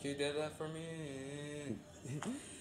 You did that for me.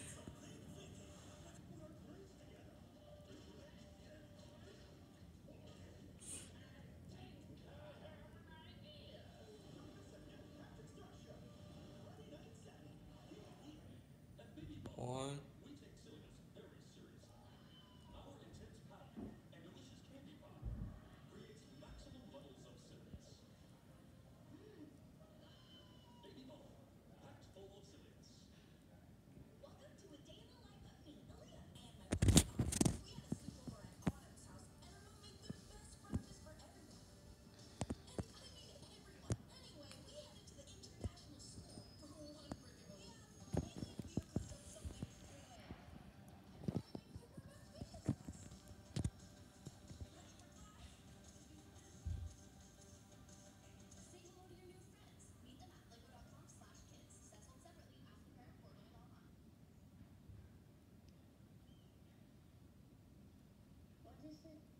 too.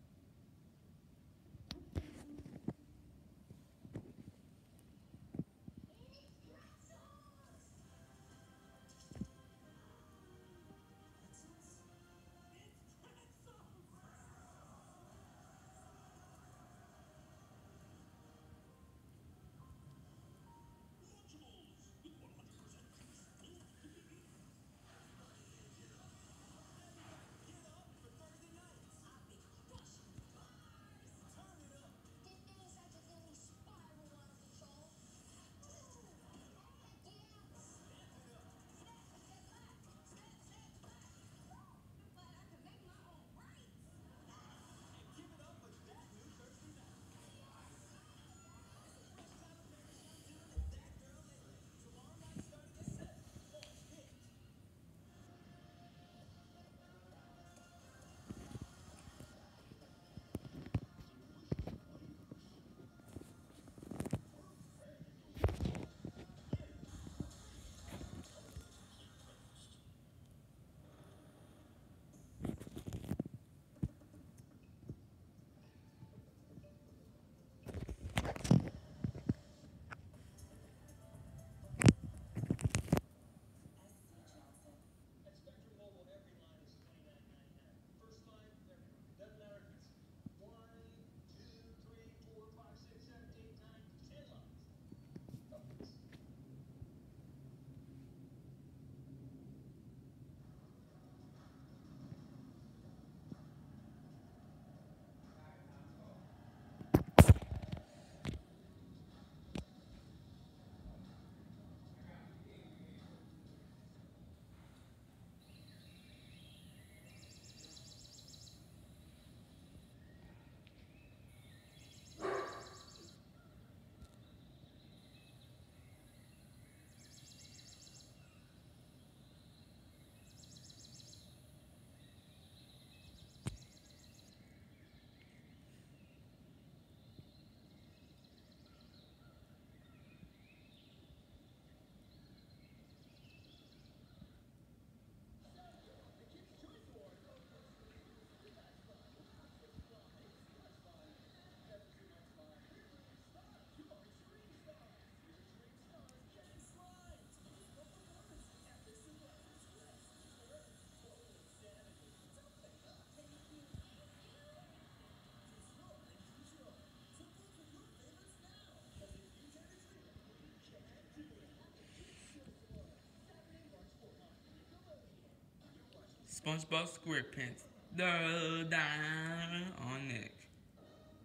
SpongeBob SquarePants. The down on Nick.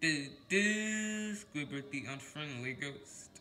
Do do Squidward the unfriendly ghost.